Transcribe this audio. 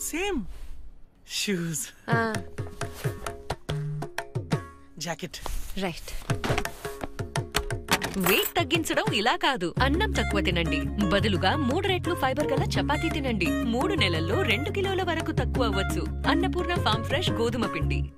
Same shoes jacket right weight తగ్గించడం ఇలా కాదు. అన్నం తక్కువ తినండి. బదులుగా మూడు రెట్లు ఫైబర్ గల చపాతీ తినండి. మూడు నెలల్లో రెండు కిలోల వరకు తక్కువ అవ్వచ్చు. అన్నపూర్ణ ఫామ్ ఫ్రెష్ గోధుమ పిండి.